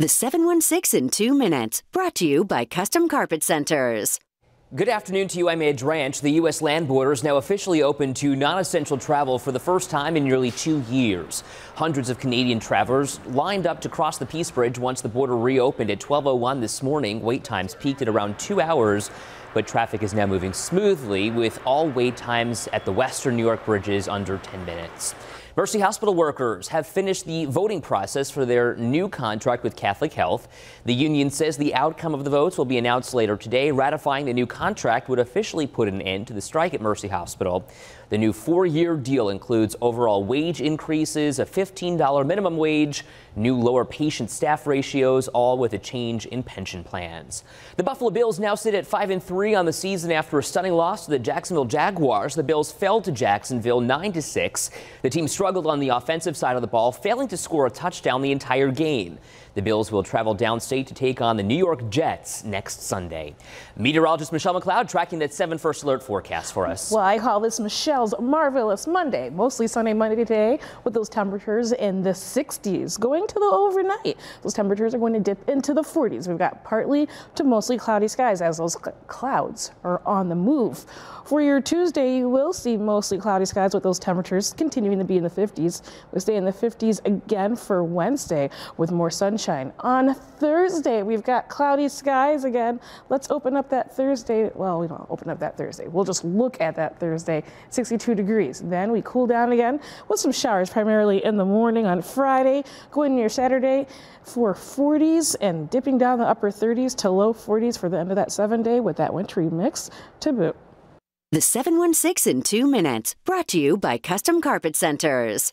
The 716 in two minutes, brought to you by Custom Carpet Centers. Good afternoon to you. I'm Ed Drantch. The U.S. land border is now officially open to non-essential travel for the first time in nearly two years. Hundreds of Canadian travelers lined up to cross the Peace Bridge once the border reopened at 12:01 this morning. Wait times peaked at around two hours, but traffic is now moving smoothly with all wait times at the Western New York bridges under 10 minutes. Mercy Hospital workers have finished the voting process for their new contract with Catholic Health. The union says the outcome of the votes will be announced later today. Ratifying the new contract would officially put an end to the strike at Mercy Hospital. The new four-year deal includes overall wage increases, a $15 minimum wage, new lower patient staff ratios, all with a change in pension plans. The Buffalo Bills now sit at 5 and 3 on the season after a stunning loss to the Jacksonville Jaguars. The Bills fell to Jacksonville 9 to 6. The team on the offensive side of the ball, failing to score a touchdown the entire game. The Bills will travel downstate to take on the New York Jets next Sunday. Meteorologist Michelle McLeod tracking that 7 first alert forecast for us. Well, I call this Michelle's Marvelous Monday. Mostly sunny Monday today with those temperatures in the 60s. Going to the overnight, those temperatures are going to dip into the 40s. We've got partly to mostly cloudy skies as those clouds are on the move. For your Tuesday, you will see mostly cloudy skies with those temperatures continuing to be in the 50s. We stay in the 50s again for Wednesday with more sunshine. On Thursday, we've got cloudy skies again. Let's open up that Thursday. Well, we don't open up that Thursday. We'll just look at that Thursday, 62 degrees. Then we cool down again with some showers primarily in the morning on Friday. Going near Saturday for 40s and dipping down the upper 30s to low 40s for the end of that seven day with that wintry mix to boot. The 716 in two minutes, brought to you by Custom Carpet Centers.